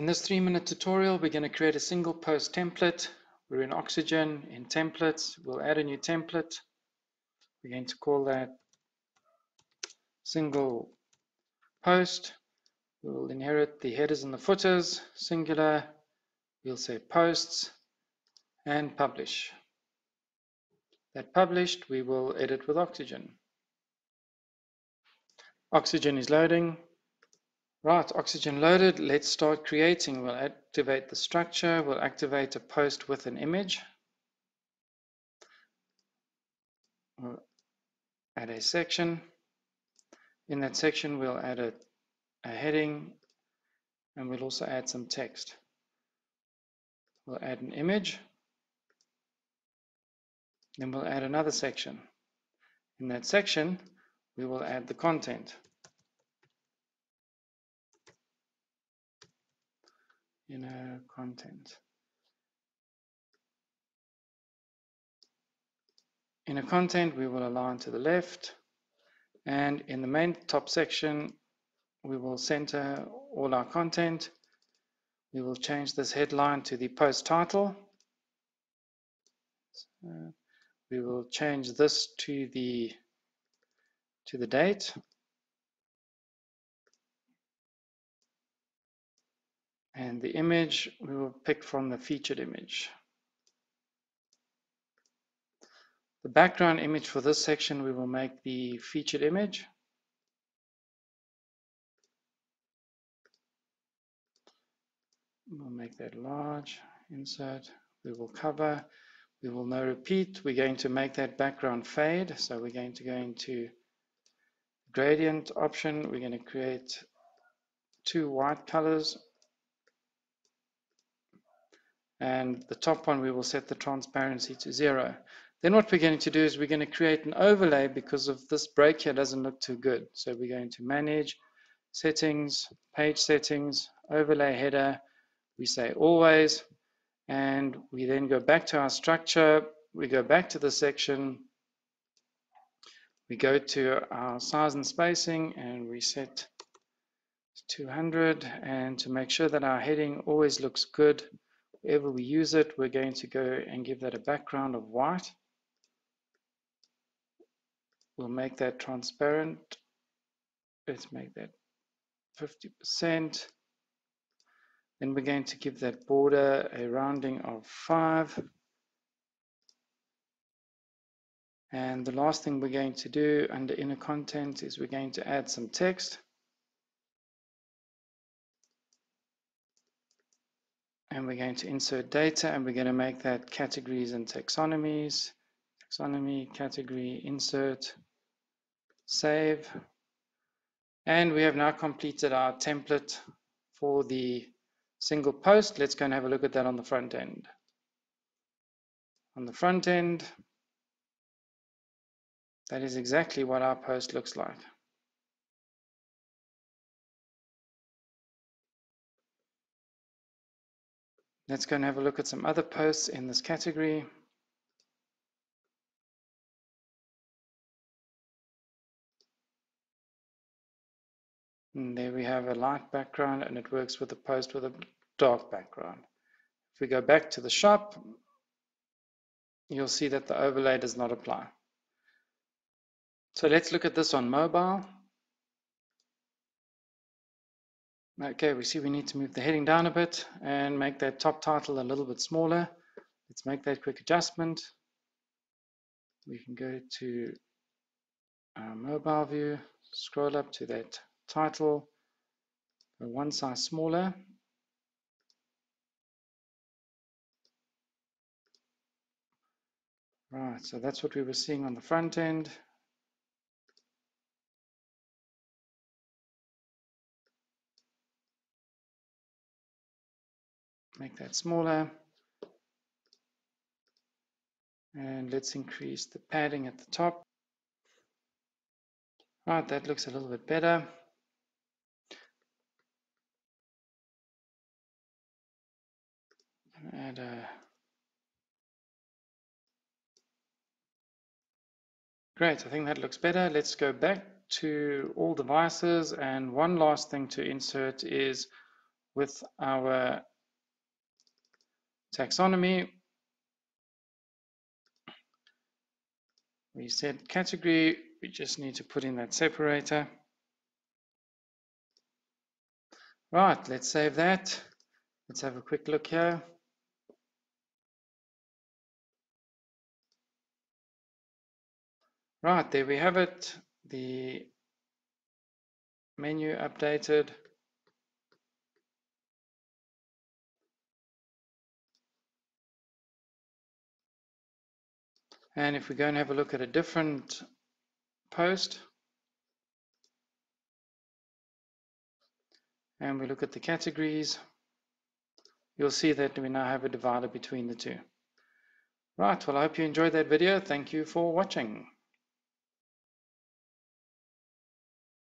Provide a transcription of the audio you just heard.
In this three minute tutorial, we're going to create a single post template. We're in Oxygen, in templates. We'll add a new template. We're going to call that single post. We'll inherit the headers and the footers, singular. We'll say posts and publish. That published, we will edit with Oxygen. Oxygen is loading. Right, Oxygen loaded. Let's start creating. We'll activate the structure. We'll activate a post with an image. We'll add a section. In that section, we'll add a, a heading and we'll also add some text. We'll add an image. Then we'll add another section. In that section, we will add the content. Inner content. Inner content, we will align to the left. And in the main top section, we will center all our content. We will change this headline to the post title. So we will change this to the to the date. And the image, we will pick from the featured image. The background image for this section, we will make the featured image. We'll make that large, insert, we will cover, we will no repeat. We're going to make that background fade. So we're going to go into gradient option. We're going to create two white colors. And the top one, we will set the transparency to zero. Then what we're going to do is we're going to create an overlay because of this break here doesn't look too good. So we're going to manage, settings, page settings, overlay header. We say always, and we then go back to our structure. We go back to the section we go to our size and spacing and we set 200 and to make sure that our heading always looks good wherever we use it we're going to go and give that a background of white. We'll make that transparent. Let's make that 50% then we're going to give that border a rounding of 5 And the last thing we're going to do under inner content is we're going to add some text. And we're going to insert data and we're going to make that categories and taxonomies. Taxonomy, category, insert, save. And we have now completed our template for the single post. Let's go and have a look at that on the front end. On the front end, that is exactly what our post looks like. Let's go and have a look at some other posts in this category. And there we have a light background and it works with a post with a dark background. If we go back to the shop, you'll see that the overlay does not apply. So let's look at this on mobile. Okay, we see we need to move the heading down a bit and make that top title a little bit smaller. Let's make that quick adjustment. We can go to our mobile view, scroll up to that title, go one size smaller. Right, so that's what we were seeing on the front end. Make that smaller. And let's increase the padding at the top. Right, that looks a little bit better. Add a Great, I think that looks better. Let's go back to all devices and one last thing to insert is with our taxonomy. We said category, we just need to put in that separator. Right, let's save that. Let's have a quick look here. Right, there we have it. The menu updated. And if we go and have a look at a different post, and we look at the categories, you'll see that we now have a divider between the two. Right, well I hope you enjoyed that video. Thank you for watching.